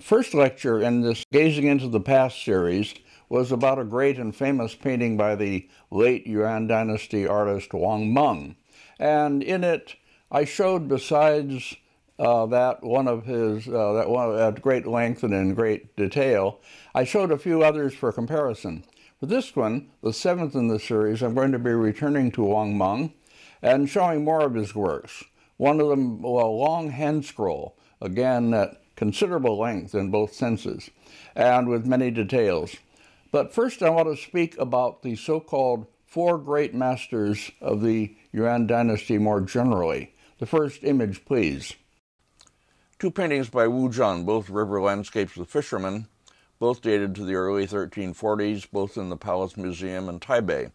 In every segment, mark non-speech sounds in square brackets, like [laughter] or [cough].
first lecture in this Gazing into the Past series was about a great and famous painting by the late Yuan Dynasty artist Wang Meng. And in it, I showed besides uh, that one of his, uh, that one at great length and in great detail, I showed a few others for comparison. For this one, the seventh in the series, I'm going to be returning to Wang Meng and showing more of his works. One of them, a long hand scroll, again at considerable length in both senses, and with many details. But first I want to speak about the so-called four great masters of the Yuan dynasty more generally. The first image, please. Two paintings by Wu Zhen, both river landscapes with fishermen, both dated to the early 1340s, both in the Palace Museum in Taipei.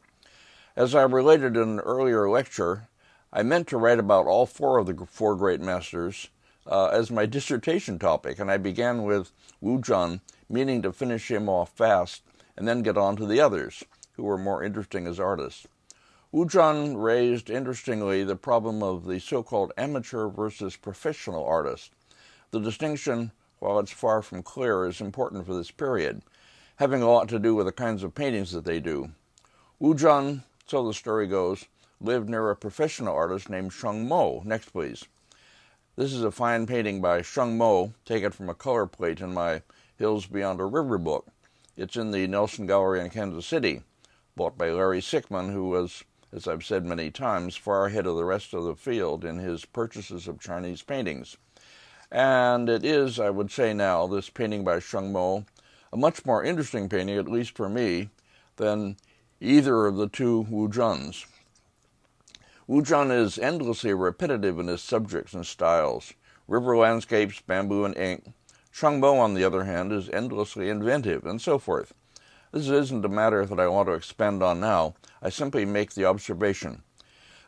As I related in an earlier lecture, I meant to write about all four of the four great masters uh, as my dissertation topic, and I began with Wu Zhen, meaning to finish him off fast and then get on to the others, who were more interesting as artists. Wu Zhen raised, interestingly, the problem of the so called amateur versus professional artist. The distinction, while it's far from clear, is important for this period, having a lot to do with the kinds of paintings that they do. Wu Zhen, so the story goes, lived near a professional artist named Sheng Mo. Next, please. This is a fine painting by Sheng Mo, taken from a color plate in my Hills Beyond a River book. It's in the Nelson Gallery in Kansas City, bought by Larry Sickman, who was, as I've said many times, far ahead of the rest of the field in his purchases of Chinese paintings. And it is, I would say now, this painting by Sheng Mo, a much more interesting painting, at least for me, than either of the two Wu Zhens. Wu Zhen is endlessly repetitive in his subjects and styles river landscapes, bamboo and ink, Sheng Mo, on the other hand, is endlessly inventive, and so forth. This isn't a matter that I want to expand on now. I simply make the observation.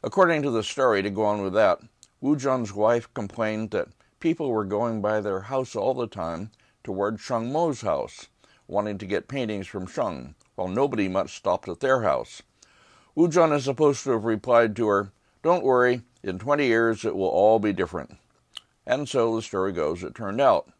According to the story, to go on with that, Wu Zhen's wife complained that people were going by their house all the time toward Sheng Mo's house, wanting to get paintings from Sheng, while nobody much stopped at their house. Wu Zhen is supposed to have replied to her, Don't worry, in 20 years it will all be different. And so the story goes, it turned out.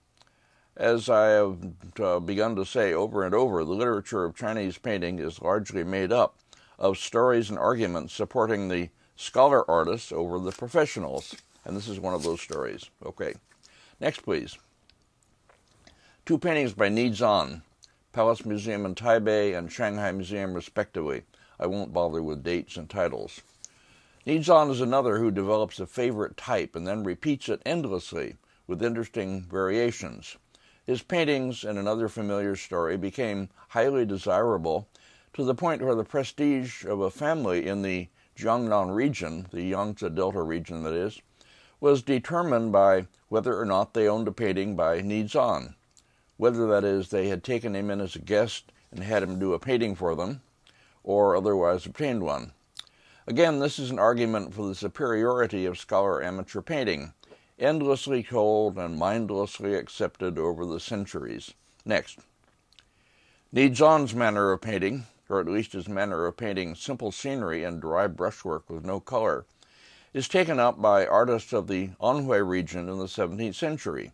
As I have uh, begun to say over and over, the literature of Chinese painting is largely made up of stories and arguments supporting the scholar artists over the professionals. And this is one of those stories. Okay. Next, please. Two paintings by Ni Zan, Palace Museum in Taipei and Shanghai Museum, respectively. I won't bother with dates and titles. Ni is another who develops a favorite type and then repeats it endlessly with interesting variations. His paintings, in another familiar story, became highly desirable to the point where the prestige of a family in the Jiangnan region, the Yangtze Delta region that is, was determined by whether or not they owned a painting by Ni whether that is they had taken him in as a guest and had him do a painting for them, or otherwise obtained one. Again, this is an argument for the superiority of scholar amateur painting endlessly told and mindlessly accepted over the centuries. Next. Ni Zan's manner of painting, or at least his manner of painting simple scenery and dry brushwork with no color, is taken up by artists of the Anhui region in the 17th century,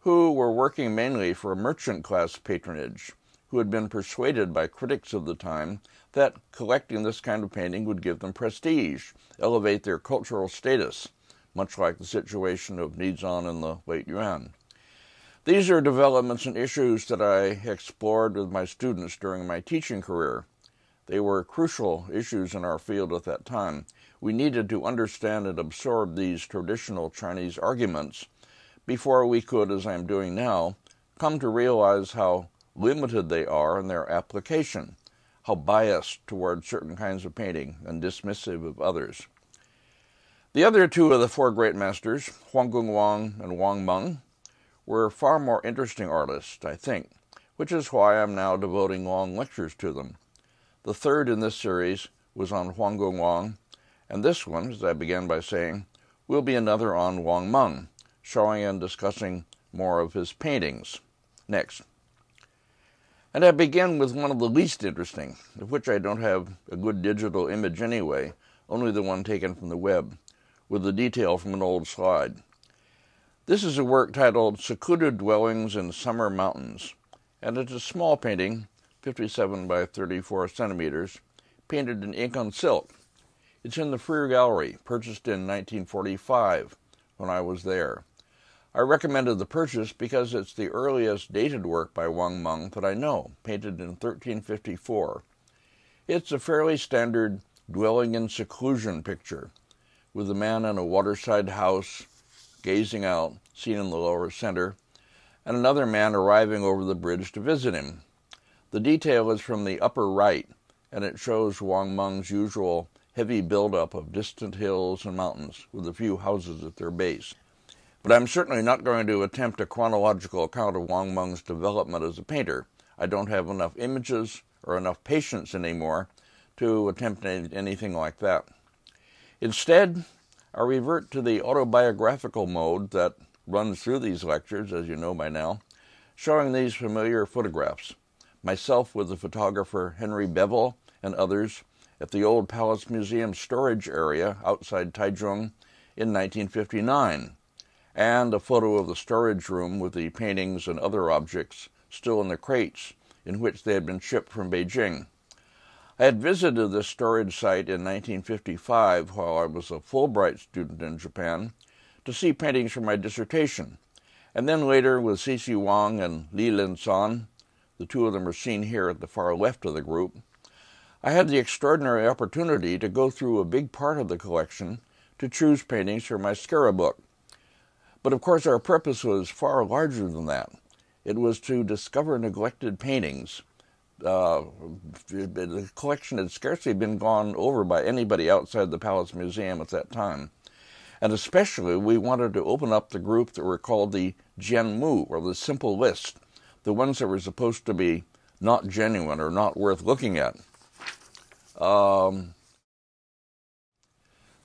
who were working mainly for merchant class patronage, who had been persuaded by critics of the time that collecting this kind of painting would give them prestige, elevate their cultural status, much like the situation of Nizan in the late Yuan. These are developments and issues that I explored with my students during my teaching career. They were crucial issues in our field at that time. We needed to understand and absorb these traditional Chinese arguments before we could, as I am doing now, come to realize how limited they are in their application, how biased toward certain kinds of painting and dismissive of others. The other two of the four great masters, Huang Gongwang and Wang Meng, were far more interesting artists, I think, which is why I'm now devoting long lectures to them. The third in this series was on Huang Gongwang, and this one, as I began by saying, will be another on Wang Meng, showing and discussing more of his paintings. Next. And I begin with one of the least interesting, of which I don't have a good digital image anyway, only the one taken from the web with the detail from an old slide. This is a work titled Secluded Dwellings in Summer Mountains, and it's a small painting, 57 by 34 centimeters, painted in ink on silk. It's in the Freer Gallery, purchased in 1945 when I was there. I recommended the purchase because it's the earliest dated work by Wang Meng that I know, painted in 1354. It's a fairly standard dwelling in seclusion picture, with a man in a waterside house gazing out, seen in the lower center, and another man arriving over the bridge to visit him. The detail is from the upper right, and it shows Wang Meng's usual heavy buildup of distant hills and mountains with a few houses at their base. But I'm certainly not going to attempt a chronological account of Wang Meng's development as a painter. I don't have enough images or enough patience anymore to attempt anything like that. Instead, I revert to the autobiographical mode that runs through these lectures, as you know by now, showing these familiar photographs. Myself with the photographer Henry Beville and others at the old Palace Museum storage area outside Taichung in 1959, and a photo of the storage room with the paintings and other objects still in the crates in which they had been shipped from Beijing. I had visited this storage site in 1955 while I was a Fulbright student in Japan to see paintings for my dissertation, and then later with Cece Wang and Li Lin San, the two of them are seen here at the far left of the group, I had the extraordinary opportunity to go through a big part of the collection to choose paintings for my Skira book. But of course, our purpose was far larger than that. It was to discover neglected paintings uh, the collection had scarcely been gone over by anybody outside the Palace Museum at that time. And especially, we wanted to open up the group that were called the Jianmu, or the simple list, the ones that were supposed to be not genuine or not worth looking at. Um,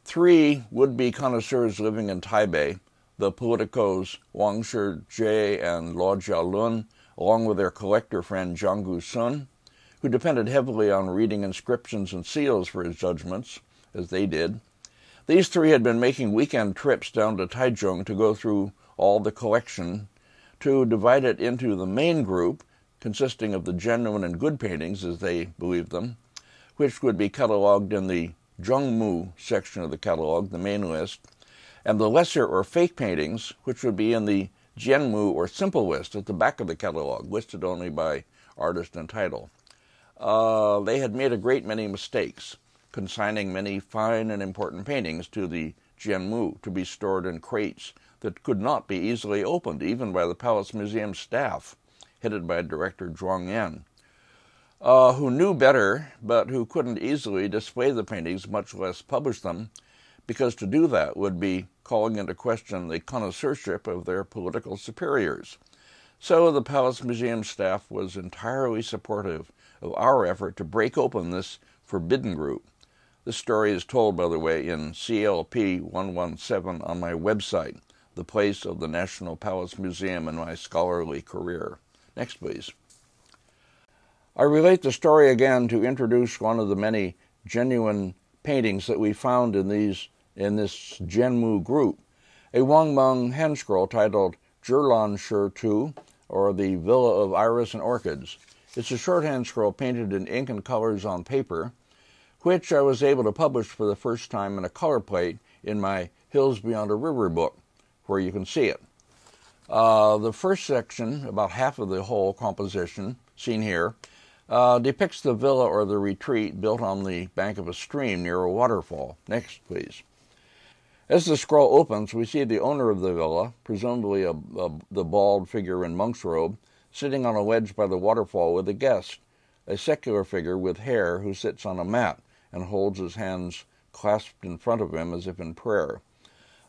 three would be connoisseurs living in Taipei, the politicos Wang Shijie and Luo Jialun, along with their collector friend Zhang Gusun, who depended heavily on reading inscriptions and seals for his judgments, as they did. These three had been making weekend trips down to Taichung to go through all the collection, to divide it into the main group, consisting of the genuine and good paintings, as they believed them, which would be catalogued in the Zhengmu section of the catalog, the main list, and the lesser or fake paintings, which would be in the Jianmu or simple list at the back of the catalog, listed only by artist and title. Uh, they had made a great many mistakes, consigning many fine and important paintings to the Jianmu to be stored in crates that could not be easily opened, even by the Palace Museum staff, headed by director Zhuang Yan, uh, who knew better, but who couldn't easily display the paintings, much less publish them, because to do that would be calling into question the connoisseurship of their political superiors. So the Palace Museum staff was entirely supportive of our effort to break open this forbidden group. This story is told, by the way, in CLP 117 on my website, the place of the National Palace Museum in my scholarly career. Next, please. I relate the story again to introduce one of the many genuine paintings that we found in these in this Jianmu group, a Wang Meng hand scroll titled Zhilan Shi Tu, or the Villa of Iris and Orchids. It's a shorthand scroll painted in ink and colors on paper, which I was able to publish for the first time in a color plate in my Hills Beyond a River book, where you can see it. Uh, the first section, about half of the whole composition, seen here, uh, depicts the villa or the retreat built on the bank of a stream near a waterfall. Next, please. As the scroll opens, we see the owner of the villa, presumably a, a, the bald figure in monk's robe, sitting on a wedge by the waterfall with a guest, a secular figure with hair who sits on a mat and holds his hands clasped in front of him as if in prayer.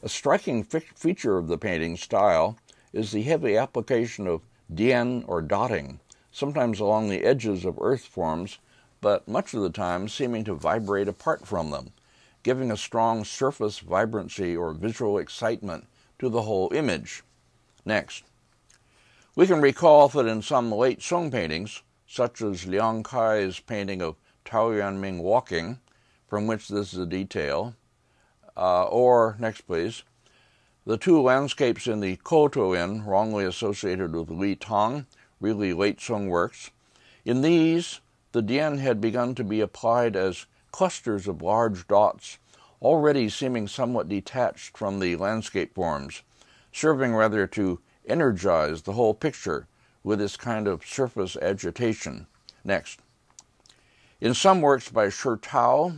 A striking feature of the painting style is the heavy application of dian or dotting, sometimes along the edges of earth forms, but much of the time seeming to vibrate apart from them giving a strong surface vibrancy or visual excitement to the whole image. Next. We can recall that in some late Song paintings, such as Liang Kai's painting of Tao Yuanming walking, from which this is a detail, uh, or, next please, The two landscapes in the Koto-in, wrongly associated with Li Tang, really late Song works. In these, the dian had begun to be applied as clusters of large dots, already seeming somewhat detached from the landscape forms, serving rather to energize the whole picture with this kind of surface agitation. Next. In some works by Shi Tao,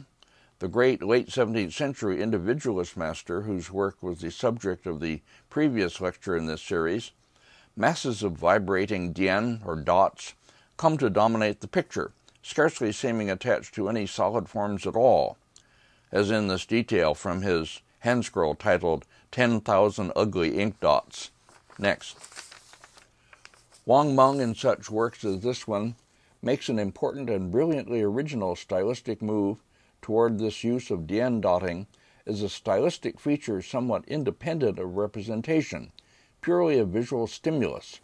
the great late 17th century individualist master whose work was the subject of the previous lecture in this series, masses of vibrating dian or dots come to dominate the picture, scarcely seeming attached to any solid forms at all, as in this detail from his hand scroll titled 10,000 Ugly Ink Dots. Next. Wang Meng, in such works as this one, makes an important and brilliantly original stylistic move toward this use of dian dotting as a stylistic feature somewhat independent of representation, purely a visual stimulus.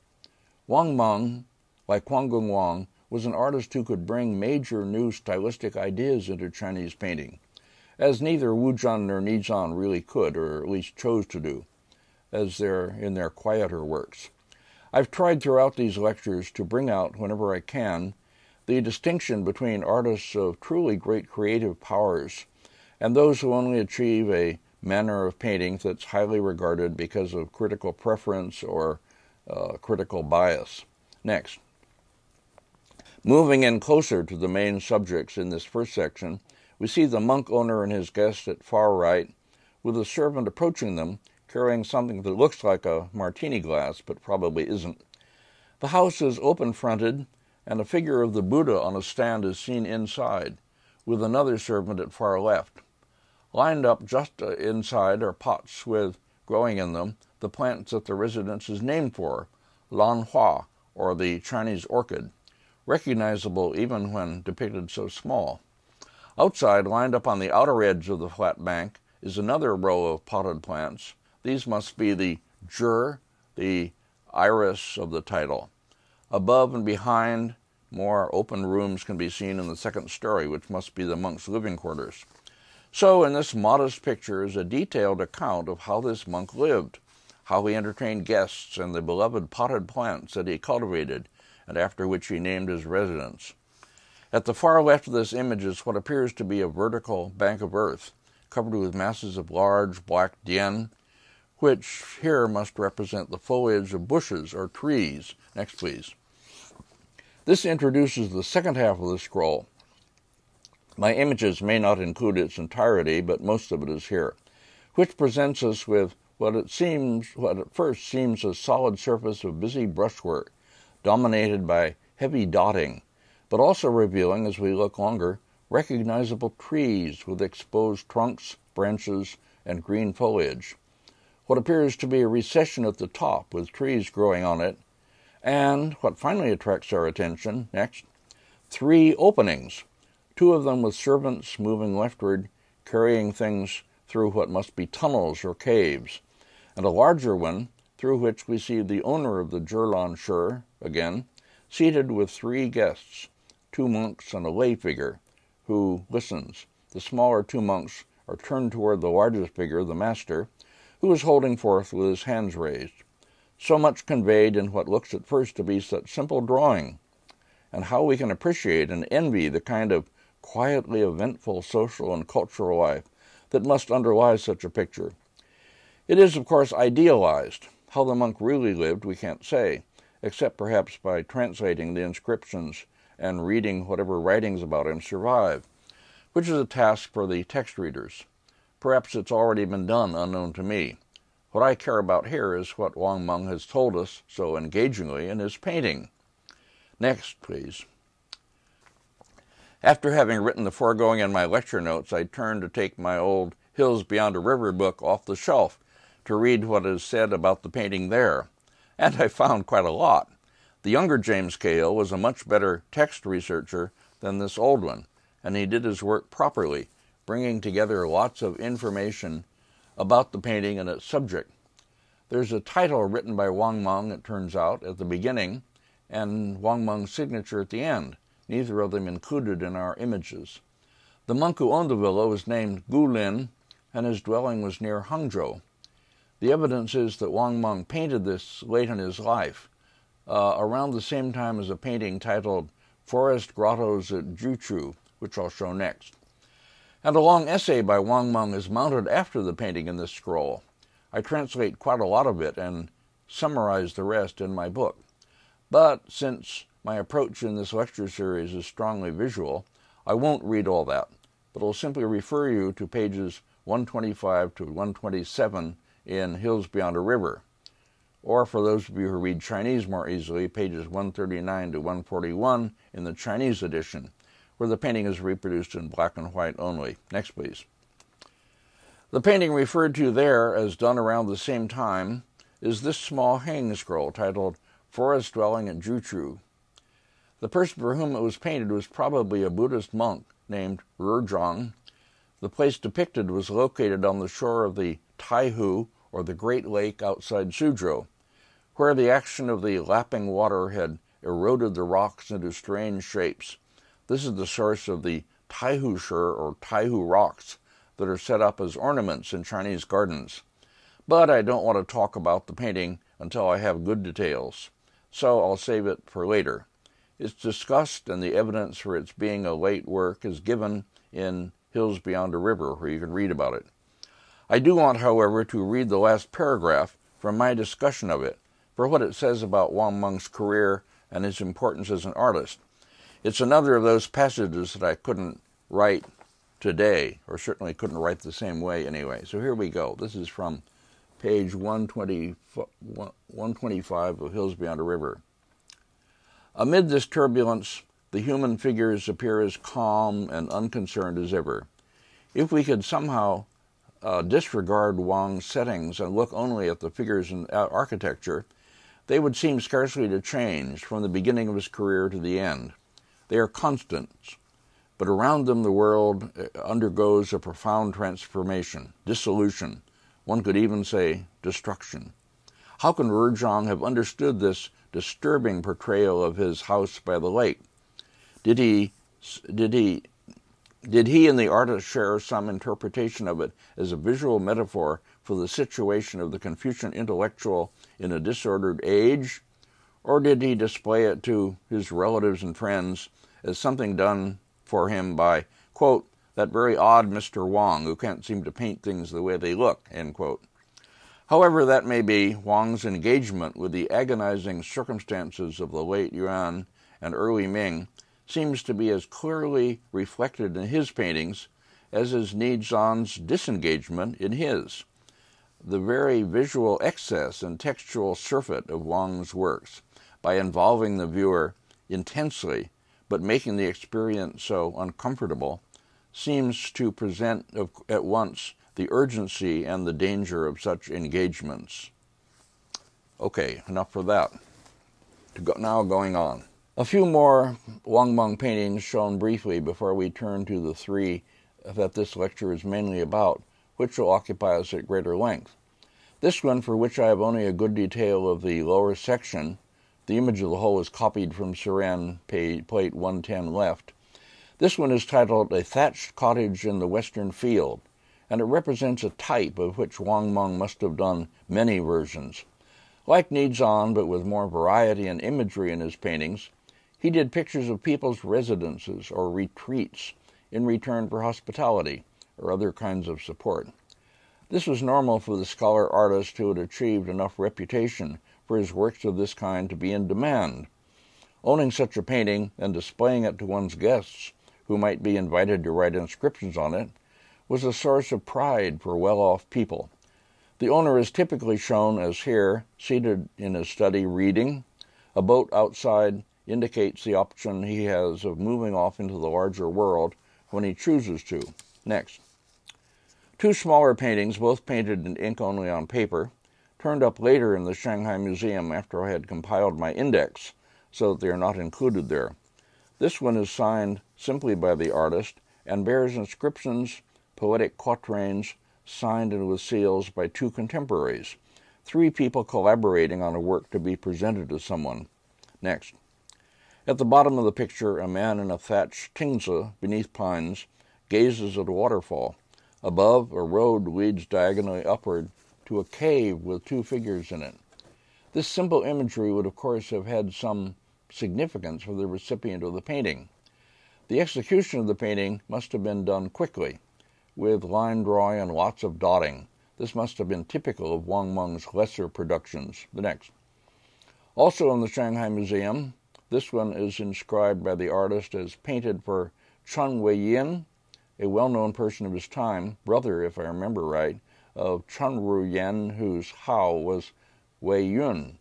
Wang Meng, like Huang Gongwang, was an artist who could bring major new stylistic ideas into Chinese painting, as neither Wu Zhen nor Nizan really could, or at least chose to do, as they're in their quieter works. I've tried throughout these lectures to bring out, whenever I can, the distinction between artists of truly great creative powers and those who only achieve a manner of painting that's highly regarded because of critical preference or uh, critical bias. Next. Moving in closer to the main subjects in this first section, we see the monk owner and his guest at far right, with a servant approaching them carrying something that looks like a martini glass but probably isn't. The house is open fronted and a figure of the Buddha on a stand is seen inside, with another servant at far left. Lined up just uh, inside are pots with, growing in them, the plants that the residence is named for, Lan Hua, or the Chinese orchid, recognizable even when depicted so small. Outside, lined up on the outer edge of the flat bank, is another row of potted plants. These must be the Zhi, the iris of the title. Above and behind, more open rooms can be seen in the second story, which must be the monks' living quarters. So, in this modest picture is a detailed account of how this monk lived, how he entertained guests, and the beloved potted plants that he cultivated, and after which he named his residence. At the far left of this image is what appears to be a vertical bank of earth, covered with masses of large black dian, which here must represent the foliage of bushes or trees. Next, please. This introduces the second half of the scroll. My images may not include its entirety, but most of it is here, which presents us with what it seems, what at first seems a solid surface of busy brushwork, dominated by heavy dotting, but also revealing, as we look longer, recognizable trees with exposed trunks, branches, and green foliage. What appears to be a recession at the top with trees growing on it. And what finally attracts our attention next three openings, two of them with servants moving leftward, carrying things through what must be tunnels or caves, and a larger one through which we see the owner of the Shi, again, seated with three guests, two monks and a lay figure, who listens. The smaller two monks are turned toward the largest figure, the master, who is holding forth with his hands raised so much conveyed in what looks at first to be such simple drawing, and how we can appreciate and envy the kind of quietly eventful social and cultural life that must underlie such a picture. It is, of course, idealized. How the monk really lived, we can't say, except perhaps by translating the inscriptions and reading whatever writings about him survive, which is a task for the text readers. Perhaps it's already been done unknown to me. What I care about here is what Wang Meng has told us so engagingly in his painting. Next, please. After having written the foregoing in my lecture notes, I turned to take my old Hills Beyond a River book off the shelf to read what is said about the painting there, and I found quite a lot. The younger James Cahill was a much better text researcher than this old one, and he did his work properly, bringing together lots of information about the painting and its subject. There's a title written by Wang Meng, it turns out, at the beginning, and Wang Meng's signature at the end, neither of them included in our images. The monk who owned the villa was named Gu Lin, and his dwelling was near Hangzhou. The evidence is that Wang Meng painted this late in his life, uh, around the same time as a painting titled Forest Grottos at Juqu, which I'll show next. And a long essay by Wang Meng is mounted after the painting in this scroll. I translate quite a lot of it and summarize the rest in my book. But since my approach in this lecture series is strongly visual, I won't read all that, but I'll simply refer you to pages 125 to 127 in Hills Beyond a River. Or for those of you who read Chinese more easily, pages 139 to 141 in the Chinese edition, where the painting is reproduced in black and white only. Next, please. The painting referred to there as done around the same time is this small hanging scroll titled Forest Dwelling at Juqu. The person for whom it was painted was probably a Buddhist monk named Ruzhang. The place depicted was located on the shore of the Taihu, or the Great Lake outside Suzhou, where the action of the lapping water had eroded the rocks into strange shapes. This is the source of the Taihu Shur or Taihu rocks that are set up as ornaments in Chinese gardens. But I don't want to talk about the painting until I have good details, so I'll save it for later. It's discussed, and the evidence for its being a late work is given in Hills Beyond a River, where you can read about it. I do want, however, to read the last paragraph from my discussion of it for what it says about Wang Meng's career and his importance as an artist. It's another of those passages that I couldn't write today, or certainly couldn't write the same way anyway. So here we go. This is from page 120, 125 of Hills Beyond a River. Amid this turbulence, the human figures appear as calm and unconcerned as ever. If we could somehow uh, disregard Wang's settings and look only at the figures in architecture, they would seem scarcely to change from the beginning of his career to the end. They are constants, but around them the world uh, undergoes a profound transformation, dissolution, one could even say destruction. How can Ruzhang have understood this disturbing portrayal of his house by the lake? Did he did he did he and the artist share some interpretation of it as a visual metaphor for the situation of the Confucian intellectual in a disordered age? Or did he display it to his relatives and friends as something done for him by, quote, that very odd Mr. Wang who can't seem to paint things the way they look, end quote? However that may be, Wang's engagement with the agonizing circumstances of the late Yuan and early Ming seems to be as clearly reflected in his paintings as is Nizan's disengagement in his. The very visual excess and textual surfeit of Wang's works, by involving the viewer intensely but making the experience so uncomfortable, seems to present at once the urgency and the danger of such engagements. Okay, enough for that. Go, now going on. A few more Wang Meng paintings shown briefly before we turn to the three that this lecture is mainly about, which will occupy us at greater length. This one, for which I have only a good detail of the lower section, the image of the whole is copied from Sirén, plate 110 left. This one is titled A Thatched Cottage in the Western Field, and it represents a type of which Wang Meng must have done many versions. Like Nizan, but with more variety and imagery in his paintings, he did pictures of people's residences or retreats in return for hospitality or other kinds of support. This was normal for the scholar artist who had achieved enough reputation for his works of this kind to be in demand. Owning such a painting and displaying it to one's guests, who might be invited to write inscriptions on it, was a source of pride for well off people. The owner is typically shown as here, seated in his study reading, a boat outside indicates the option he has of moving off into the larger world when he chooses to. Next. Two smaller paintings, both painted in ink only on paper, turned up later in the Shanghai Museum after I had compiled my index so that they are not included there. This one is signed simply by the artist and bears inscriptions, poetic quatrains, signed and with seals by two contemporaries, three people collaborating on a work to be presented to someone. Next. At the bottom of the picture, a man in a thatched tingzi beneath pines gazes at a waterfall. Above, a road leads diagonally upward to a cave with two figures in it. This simple imagery would, of course, have had some significance for the recipient of the painting. The execution of the painting must have been done quickly, with line drawing and lots of dotting. This must have been typical of Wang Meng's lesser productions. The next. Also in the Shanghai Museum, this one is inscribed by the artist as painted for Chen Weiyin, a well known person of his time, brother, if I remember right, of Chen Ruyan, whose Hao was Wei Yun.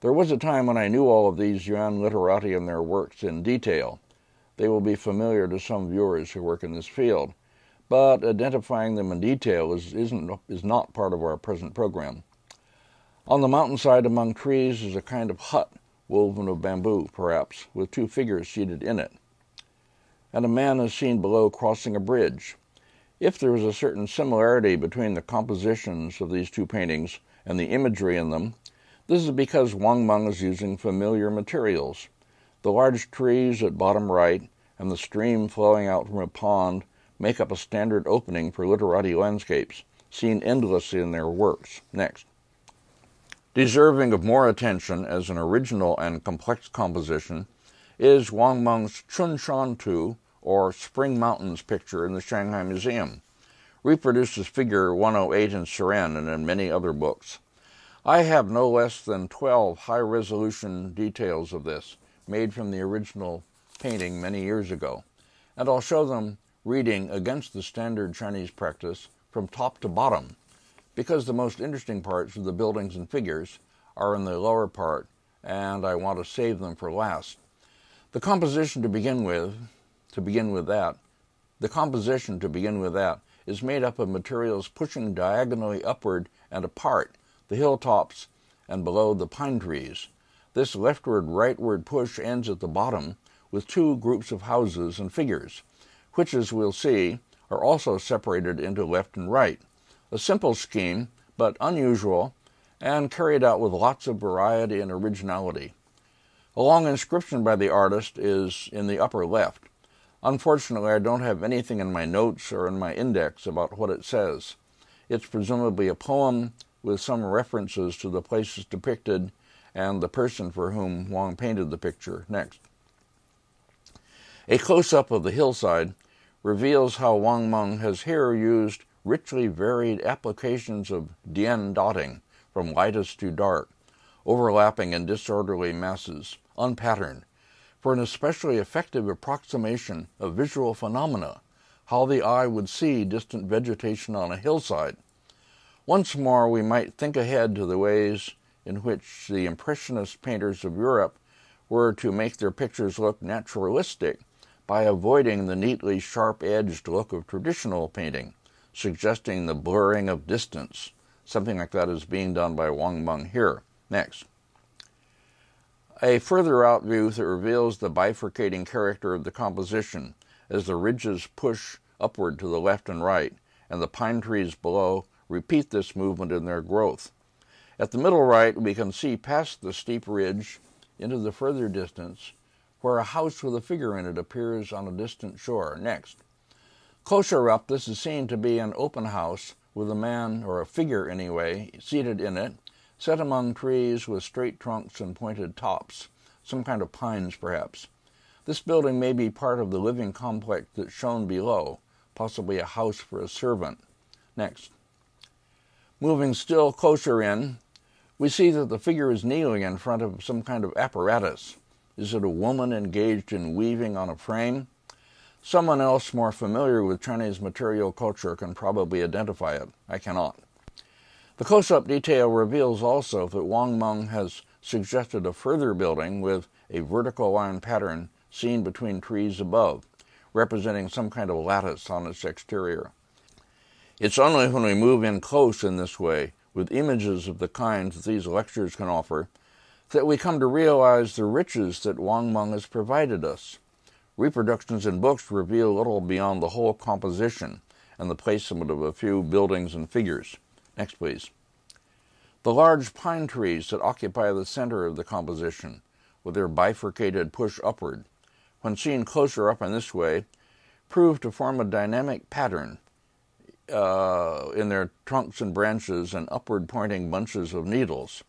There was a time when I knew all of these Yuan literati and their works in detail. They will be familiar to some viewers who work in this field, but identifying them in detail is, isn't, is not part of our present program. On the mountainside among trees is a kind of hut woven of bamboo, perhaps, with two figures seated in it. And a man is seen below crossing a bridge. If there is a certain similarity between the compositions of these two paintings and the imagery in them, this is because Wang Meng is using familiar materials. The large trees at bottom right and the stream flowing out from a pond make up a standard opening for literati landscapes, seen endlessly in their works. Next. Deserving of more attention as an original and complex composition is Wang Meng's Chunshan Tu, or Spring Mountains picture in the Shanghai Museum, reproduced as figure 108 in Sirén and in many other books. I have no less than 12 high resolution details of this, made from the original painting many years ago, and I'll show them reading against the standard Chinese practice from top to bottom because the most interesting parts of the buildings and figures are in the lower part, and I want to save them for last. The composition to begin with, to begin with that, the composition to begin with that is made up of materials pushing diagonally upward and apart, the hilltops and below the pine trees. This leftward rightward push ends at the bottom with two groups of houses and figures, which, as we'll see, are also separated into left and right a simple scheme, but unusual, and carried out with lots of variety and originality. A long inscription by the artist is in the upper left. Unfortunately, I don't have anything in my notes or in my index about what it says. It's presumably a poem with some references to the places depicted and the person for whom Wang painted the picture. Next. A close up of the hillside reveals how Wang Meng has here used richly varied applications of Dian dotting from lightest to dark, overlapping in disorderly masses, unpatterned, for an especially effective approximation of visual phenomena, how the eye would see distant vegetation on a hillside. Once more, we might think ahead to the ways in which the Impressionist painters of Europe were to make their pictures look naturalistic by avoiding the neatly sharp edged look of traditional painting suggesting the blurring of distance. Something like that is being done by Wang Meng here. Next. A further out view that reveals the bifurcating character of the composition as the ridges push upward to the left and right, and the pine trees below repeat this movement in their growth. At the middle right, we can see past the steep ridge into the further distance, where a house with a figure in it appears on a distant shore. Next. Closer up, this is seen to be an open house with a man, or a figure anyway, seated in it, set among trees with straight trunks and pointed tops, some kind of pines perhaps. This building may be part of the living complex that's shown below, possibly a house for a servant. Next. Moving still closer in, we see that the figure is kneeling in front of some kind of apparatus. Is it a woman engaged in weaving on a frame? Someone else more familiar with Chinese material culture can probably identify it. I cannot. The close up detail reveals also that Wang Meng has suggested a further building with a vertical line pattern seen between trees above, representing some kind of lattice on its exterior. It's only when we move in close in this way, with images of the kind that these lectures can offer, that we come to realize the riches that Wang Meng has provided us. Reproductions in books reveal little beyond the whole composition and the placement of a few buildings and figures. Next, please. The large pine trees that occupy the center of the composition, with their bifurcated push upward, when seen closer up in this way, prove to form a dynamic pattern, uh, in their trunks and branches and upward pointing bunches of needles.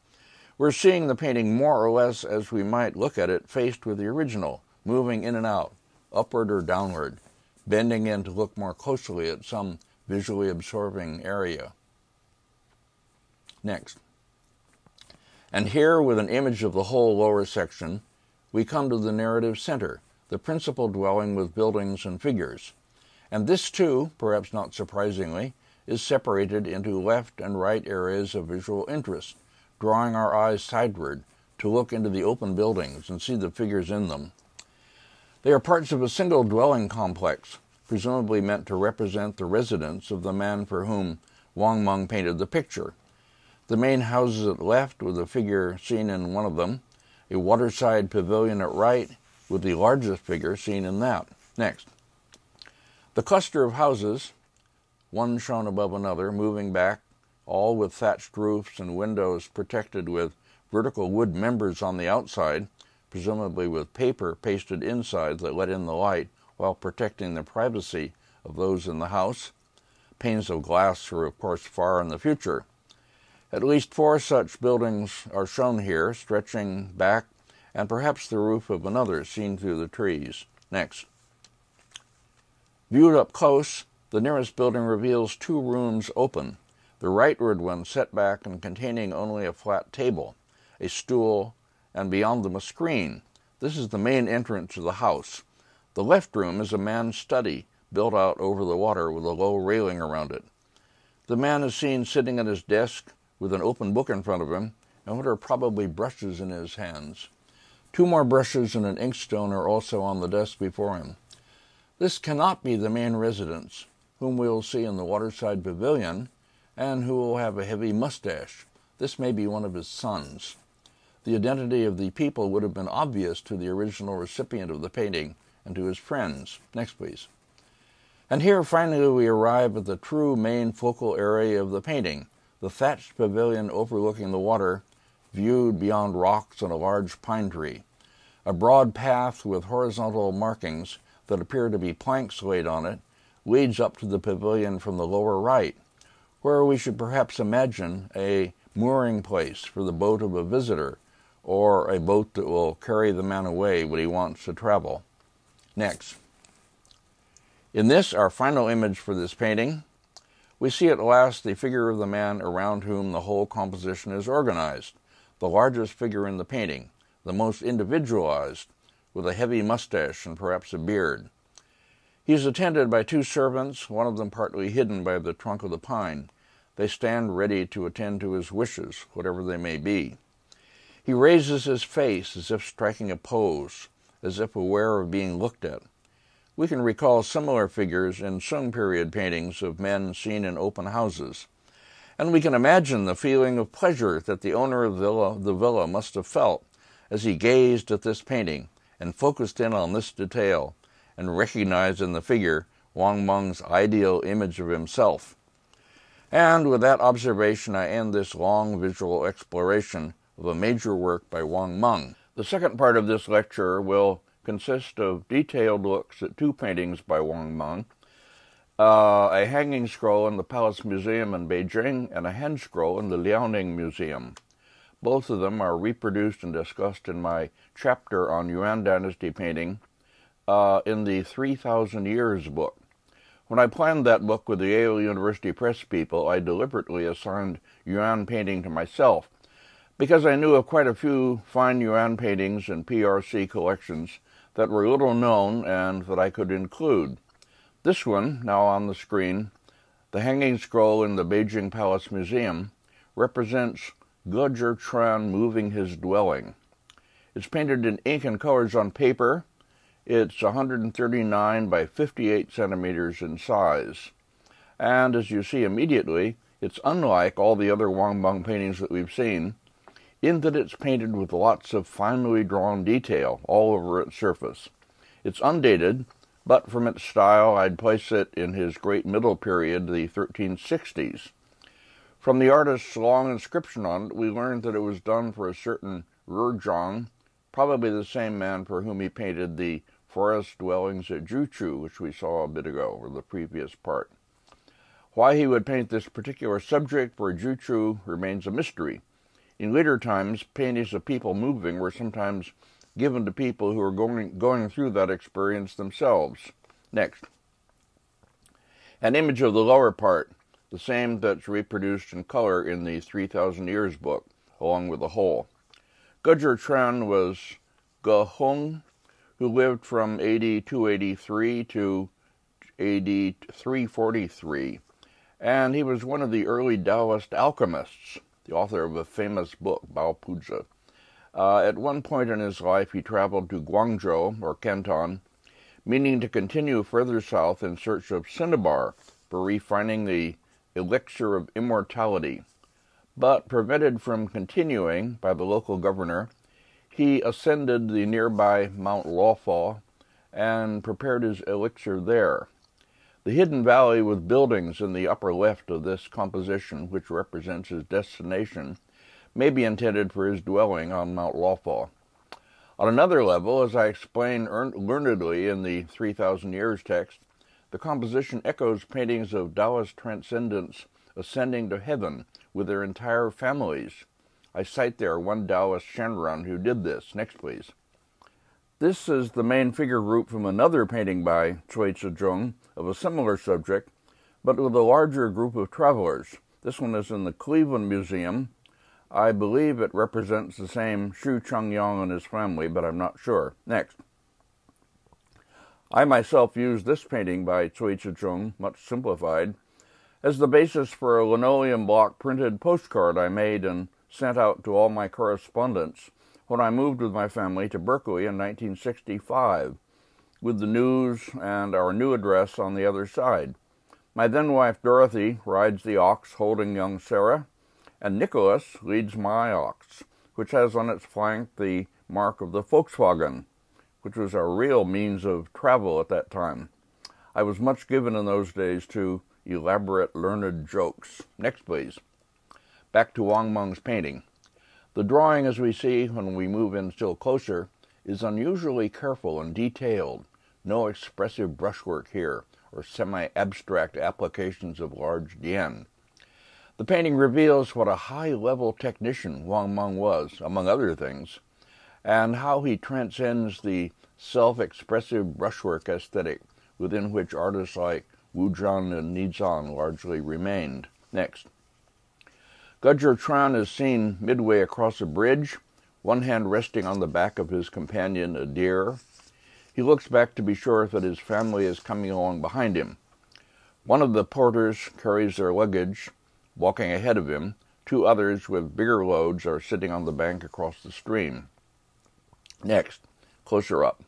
We're seeing the painting more or less as we might look at it faced with the original, moving in and out, upward or downward, bending in to look more closely at some visually absorbing area. Next. And here, with an image of the whole lower section, we come to the narrative center, the principal dwelling with buildings and figures. And this, too, perhaps not surprisingly, is separated into left and right areas of visual interest, drawing our eyes sideward to look into the open buildings and see the figures in them. They are parts of a single dwelling complex, presumably meant to represent the residence of the man for whom Wang Meng painted the picture. The main houses at left, with a figure seen in one of them, a waterside pavilion at right, with the largest figure seen in that. Next. The cluster of houses, one shown above another, moving back, all with thatched roofs and windows protected with vertical wood members on the outside, presumably with paper pasted inside that let in the light while protecting the privacy of those in the house. Panes of glass are, of course, far in the future. At least four such buildings are shown here, stretching back, and perhaps the roof of another seen through the trees. Next. Viewed up close, the nearest building reveals two rooms open, the rightward one set back and containing only a flat table, a stool, and beyond them a screen. This is the main entrance to the house. The left room is a man's study, built out over the water with a low railing around it. The man is seen sitting at his desk with an open book in front of him and what are probably brushes in his hands. Two more brushes and an inkstone are also on the desk before him. This cannot be the main residence, whom we will see in the waterside pavilion, and who will have a heavy mustache. This may be one of his sons. The identity of the people would have been obvious to the original recipient of the painting and to his friends. Next, please. And here finally we arrive at the true main focal area of the painting, the thatched pavilion overlooking the water, viewed beyond rocks and a large pine tree. A broad path with horizontal markings that appear to be planks laid on it leads up to the pavilion from the lower right, where we should perhaps imagine a mooring place for the boat of a visitor or a boat that will carry the man away when he wants to travel. Next. In this, our final image for this painting, we see at last the figure of the man around whom the whole composition is organized, the largest figure in the painting, the most individualized, with a heavy mustache and perhaps a beard. He is attended by two servants, one of them partly hidden by the trunk of the pine. They stand ready to attend to his wishes, whatever they may be. He raises his face as if striking a pose, as if aware of being looked at. We can recall similar figures in Sung period paintings of men seen in open houses, and we can imagine the feeling of pleasure that the owner of the villa, the villa must have felt as he gazed at this painting and focused in on this detail and recognized in the figure Wang Meng's ideal image of himself. And with that observation, I end this long visual exploration of a major work by Wang Meng. The second part of this lecture will consist of detailed looks at two paintings by Wang Meng, uh, a hanging scroll in the Palace Museum in Beijing, and a hand scroll in the Liaoning Museum. Both of them are reproduced and discussed in my chapter on Yuan Dynasty painting uh, in the 3000 Years book. When I planned that book with the Yale University Press people, I deliberately assigned Yuan painting to myself because I knew of quite a few fine Yuan paintings and PRC collections that were little known and that I could include. This one, now on the screen, the hanging scroll in the Beijing Palace Museum, represents Ge Chuan moving his dwelling. It's painted in ink and colors on paper. It's 139 by 58 centimeters in size. And as you see immediately, it's unlike all the other Wang Meng paintings that we've seen in that it's painted with lots of finely drawn detail all over its surface. It's undated, but from its style I'd place it in his great middle period, the 1360s. From the artist's long inscription on it, we learned that it was done for a certain Ruzhang, probably the same man for whom he painted the forest dwellings at Juqu, which we saw a bit ago, or the previous part. Why he would paint this particular subject for Juqu remains a mystery. In later times, paintings of people moving were sometimes given to people who were going, going through that experience themselves. Next. An image of the lower part, the same that's reproduced in color in the 3000 Years book, along with the whole. Ge Zhichuan was Ge Hong, who lived from AD 283 to AD 343 and he was one of the early Taoist alchemists, the author of a famous book, Baopuzi. Uh, at one point in his life, he traveled to Guangzhou, or Canton, meaning to continue further south in search of cinnabar for refining the elixir of immortality. But prevented from continuing by the local governor, he ascended the nearby Mount Luofu and prepared his elixir there. The hidden valley with buildings in the upper left of this composition, which represents his destination, may be intended for his dwelling on Mount Luofu. On another level, as I explain learnedly in the 3000 Years text, the composition echoes paintings of Taoist transcendents ascending to heaven with their entire families. I cite there one Taoist Shenron who did this. Next, please. This is the main figure group from another painting by Cui Zizhong of a similar subject, but with a larger group of travelers. This one is in the Cleveland Museum. I believe it represents the same Xu Jingyang and his family, but I'm not sure. Next. I myself used this painting by Cui Zizhong, much simplified, as the basis for a linoleum block printed postcard I made and sent out to all my correspondents when I moved with my family to Berkeley in 1965, with the news and our new address on the other side. My then wife Dorothy rides the ox holding young Sarah, and Nicholas leads my ox, which has on its flank the mark of the Volkswagen, which was our real means of travel at that time. I was much given in those days to elaborate, learned jokes. Next, please. Back to Wang Meng's painting. The drawing, as we see when we move in still closer, is unusually careful and detailed. No expressive brushwork here, or semi-abstract applications of large dian. The painting reveals what a high-level technician Wang Meng was, among other things, and how he transcends the self-expressive brushwork aesthetic within which artists like Wu Zhen and Ni Zan largely remained. Next. Ge Zhichuan is seen midway across a bridge, one hand resting on the back of his companion, a deer. He looks back to be sure that his family is coming along behind him. One of the porters carries their luggage, walking ahead of him. Two others with bigger loads are sitting on the bank across the stream. Next, closer up.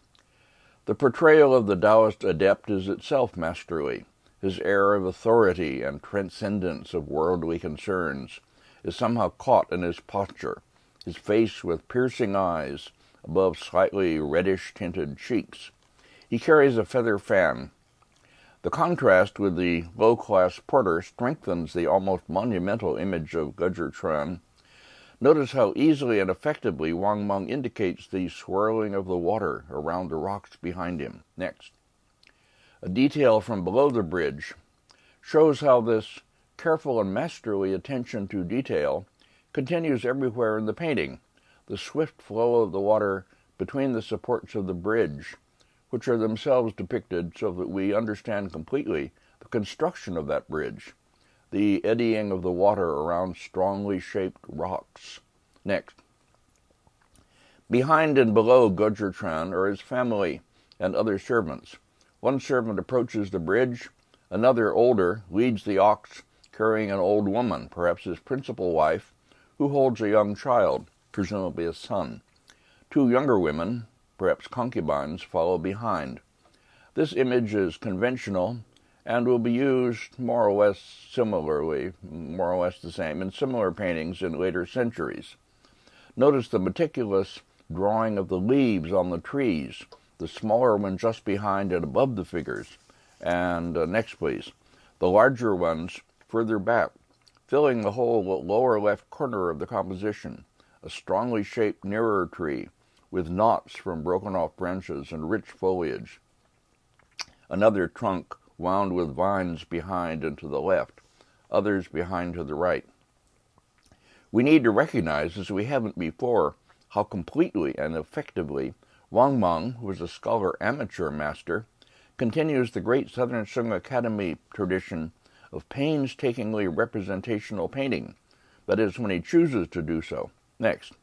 The portrayal of the Taoist adept is itself masterly. His air of authority and transcendence of worldly concerns is somehow caught in his posture, his face with piercing eyes above slightly reddish tinted cheeks. He carries a feather fan. The contrast with the low class porter strengthens the almost monumental image of Ge Zhichuan. Notice how easily and effectively Wang Meng indicates the swirling of the water around the rocks behind him. Next. A detail from below the bridge shows how this careful and masterly attention to detail continues everywhere in the painting. The swift flow of the water between the supports of the bridge, which are themselves depicted so that we understand completely the construction of that bridge, the eddying of the water around strongly shaped rocks. Next. Behind and below Ge Zhichuan are his family and other servants. One servant approaches the bridge, another, older, leads the ox carrying an old woman, perhaps his principal wife, who holds a young child, presumably a son. Two younger women, perhaps concubines, follow behind. This image is conventional and will be used more or less similarly, more or less the same, in similar paintings in later centuries. Notice the meticulous drawing of the leaves on the trees, the smaller one just behind and above the figures. And uh, next, please. The larger ones further back, filling the whole lower left corner of the composition, a strongly shaped nearer tree with knots from broken off branches and rich foliage. Another trunk wound with vines behind and to the left. others behind to the right. We need to recognize, as we haven't before, how completely and effectively Wang Meng, who was a scholar amateur master, continues the great Southern Sung Academy tradition of painstakingly representational painting, that is, when he chooses to do so. Next.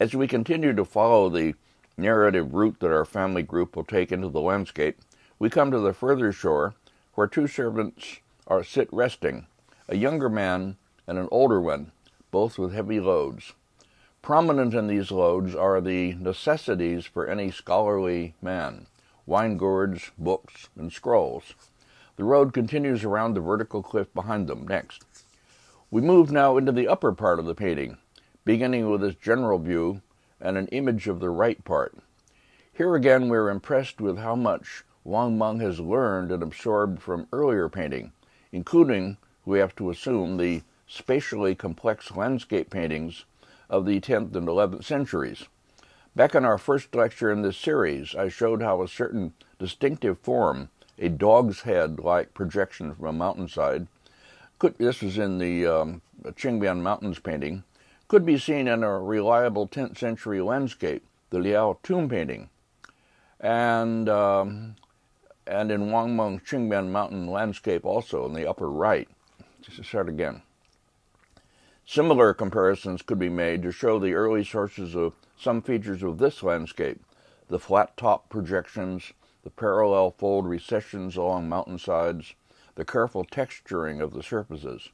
As we continue to follow the narrative route that our family group will take into the landscape, we come to the further shore where two servants are sit resting, a younger man and an older one, both with heavy loads. Prominent in these loads are the necessities for any scholarly man wine gourds, books, and scrolls. The road continues around the vertical cliff behind them. Next. We move now into the upper part of the painting, beginning with this general view and an image of the right part. Here again we are impressed with how much Wang Meng has learned and absorbed from earlier painting, including, we have to assume, the spatially complex landscape paintings of the 10th and 11th centuries. Back in our first lecture in this series, I showed how a certain distinctive form, a dog's head like projection from a mountainside, could, this is in the um, Qingbian Mountains painting, could be seen in a reliable 10th century landscape, the Liao tomb painting, and, um, and in Wang Meng's Qingbian Mountain landscape also in the upper right. Just start again. Similar comparisons could be made to show the early sources of some features of this landscape the flat top projections, the parallel fold recessions along mountainsides, the careful texturing of the surfaces.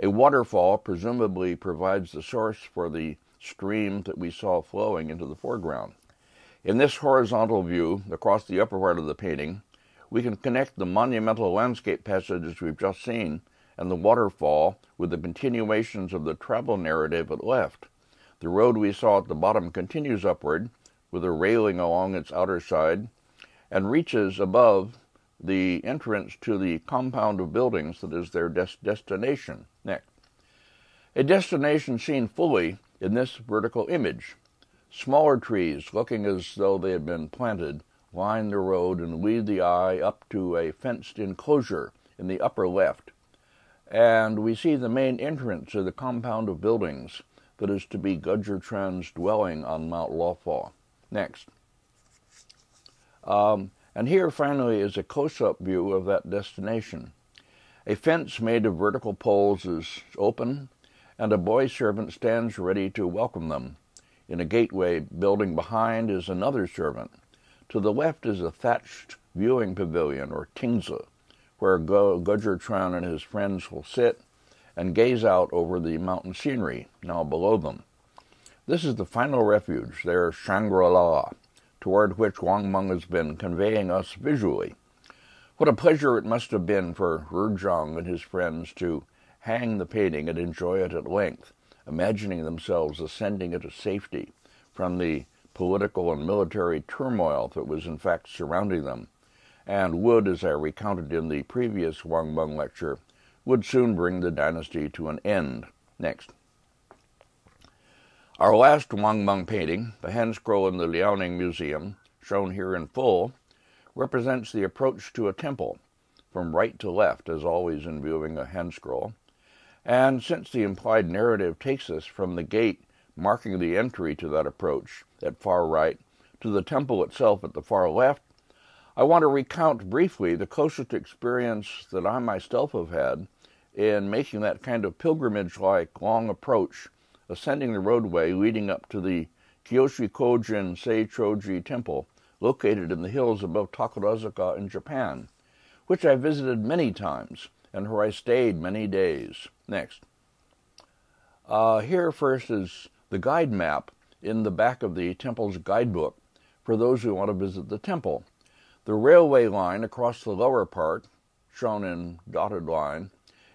A waterfall presumably provides the source for the stream that we saw flowing into the foreground. In this horizontal view, across the upper part of the painting, we can connect the monumental landscape passages we've just seen and the waterfall with the continuations of the travel narrative at left. The road we saw at the bottom continues upward, with a railing along its outer side, and reaches above the entrance to the compound of buildings that is their des- destination. Next. A destination seen fully in this vertical image. Smaller trees, looking as though they had been planted, line the road and lead the eye up to a fenced enclosure in the upper left and we see the main entrance to the compound of buildings that is to be Ge Zhichuan's dwelling on Mount Luofu. Next. Um, and here finally is a close-up view of that destination. A fence made of vertical poles is open, and a boy servant stands ready to welcome them. In a gateway building behind is another servant. To the left is a thatched viewing pavilion, or tingzi, where Ge Zhichuan and his friends will sit and gaze out over the mountain scenery now below them. This is the final refuge, their Shangri-La, toward which Wang Meng has been conveying us visually. What a pleasure it must have been for Ruzhang and his friends to hang the painting and enjoy it at length, imagining themselves ascending into safety from the political and military turmoil that was in fact surrounding them and would, as I recounted in the previous Wang Meng lecture, would soon bring the dynasty to an end. Next. Our last Wang Meng painting, the hand scroll in the Liaoning Museum, shown here in full, represents the approach to a temple, from right to left, as always in viewing a hand scroll. And since the implied narrative takes us from the gate marking the entry to that approach at far right to the temple itself at the far left, I want to recount briefly the closest experience that I myself have had in making that kind of pilgrimage like long approach, ascending the roadway leading up to the Kiyoshi Kojin Seichoji Temple, located in the hills above Takarazuka in Japan, which I visited many times and where I stayed many days. Next. Uh, here first is the guide map in the back of the temple's guidebook for those who want to visit the temple. The railway line across the lower part, shown in dotted line,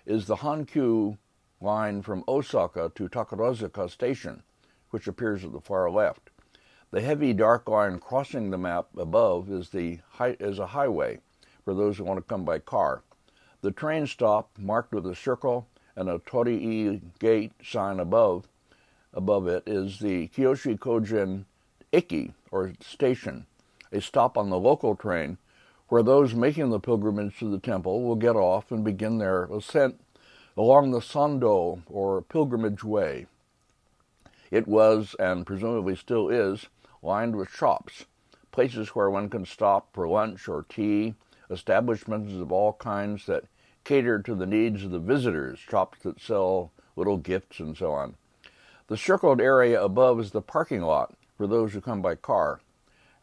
is the Hankyu line from Osaka to Takarazuka Station, which appears at the far left. The heavy dark line crossing the map above is the is a highway for those who want to come by car. The train stop, marked with a circle and a Torii gate sign above above it, is the Kiyoshi Kojin Eki, or station, a stop on the local train where those making the pilgrimage to the temple will get off and begin their ascent along the Sando, or pilgrimage way. It was, and presumably still is, lined with shops, places where one can stop for lunch or tea, establishments of all kinds that cater to the needs of the visitors, shops that sell little gifts and so on. The circled area above is the parking lot for those who come by car,